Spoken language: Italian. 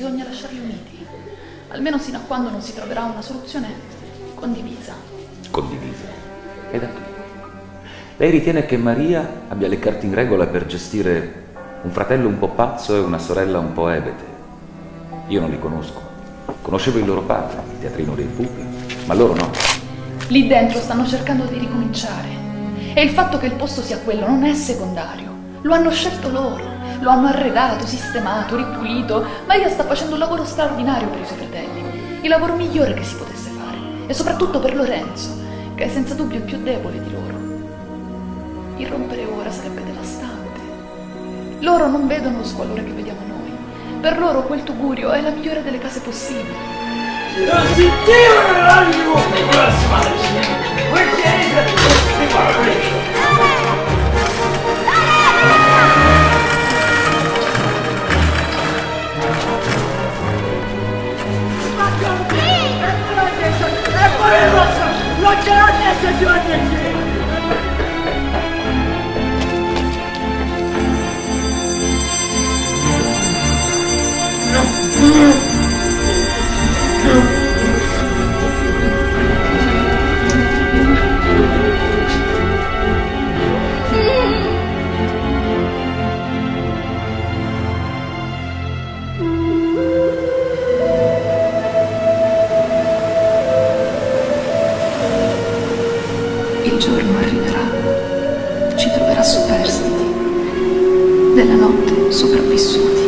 lasciarli uniti, almeno sino a quando non si troverà una soluzione condivisa. Condivisa. E da qui? Lei ritiene che Maria abbia le carte in regola per gestire un fratello un po' pazzo e una sorella un po' ebete? Io non li conosco. Conoscevo il loro padre, il teatrino dei pupi, ma loro no. Lì dentro stanno cercando di ricominciare. E il fatto che il posto sia quello non è secondario. Lo hanno scelto loro, lo hanno arredato, sistemato, ripulito. Maria sta facendo un lavoro straordinario per i suoi fratelli, il lavoro migliore che si potesse fare. E soprattutto per Lorenzo, che è senza dubbio più debole di loro. Irrompere ora sarebbe devastante. Loro non vedono lo squallore che vediamo noi. Per loro quel tugurio è la migliore delle case possibili. Noche, noche, señor, Il giorno arriverà, ci troverà superstiti, della notte sopravvissuti.